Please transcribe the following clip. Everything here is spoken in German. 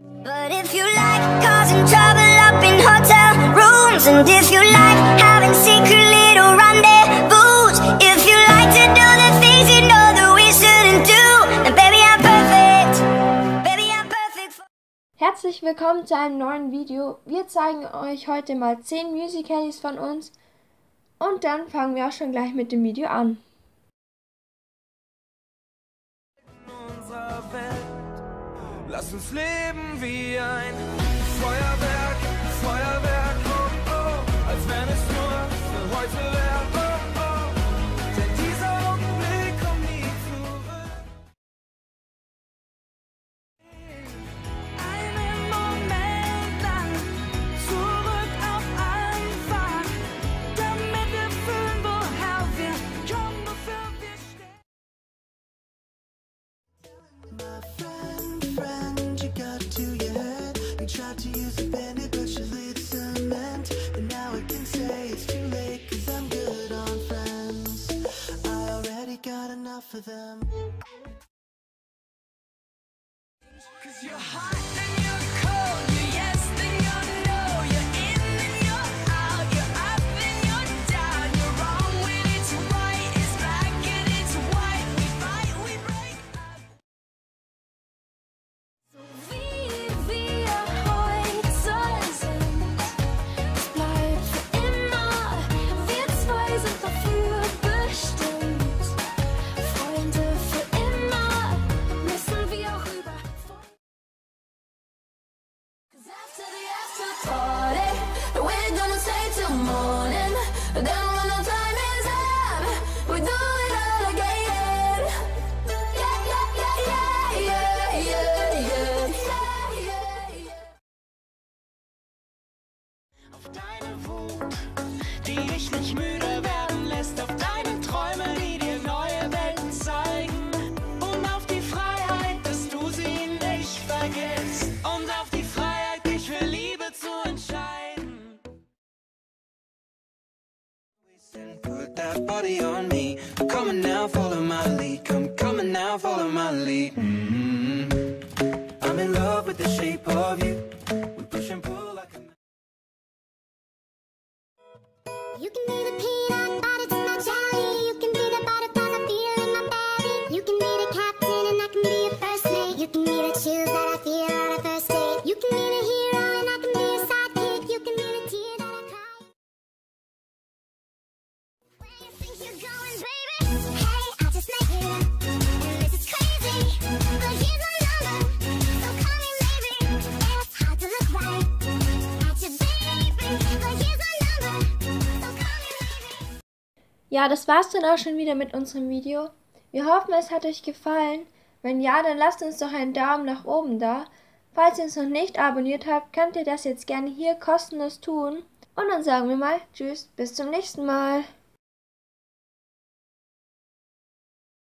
But if you like causing trouble up in hotel rooms, and if you like having secret little rendezvous, if you like to do the things you know that we shouldn't do, then baby I'm perfect. Baby I'm perfect. For Herzlich willkommen zu einem neuen Video. Wir zeigen euch heute mal 10 Musicals von uns und dann fangen wir auch schon gleich mit dem Video an. Lass uns leben wie ein Feuerwerk, Cause you're hot, Then when the time is up, we do it all again. Yeah, yeah, yeah, yeah, yeah, yeah, die dich nicht müde body on me. Come on now, follow my lead. Come, on now, follow my lead. mm I'm in love with the shape of you. We push and pull like a. You can be the Ja, das war's dann auch schon wieder mit unserem Video. Wir hoffen, es hat euch gefallen. Wenn ja, dann lasst uns doch einen Daumen nach oben da. Falls ihr uns noch nicht abonniert habt, könnt ihr das jetzt gerne hier kostenlos tun. Und dann sagen wir mal Tschüss, bis zum nächsten Mal.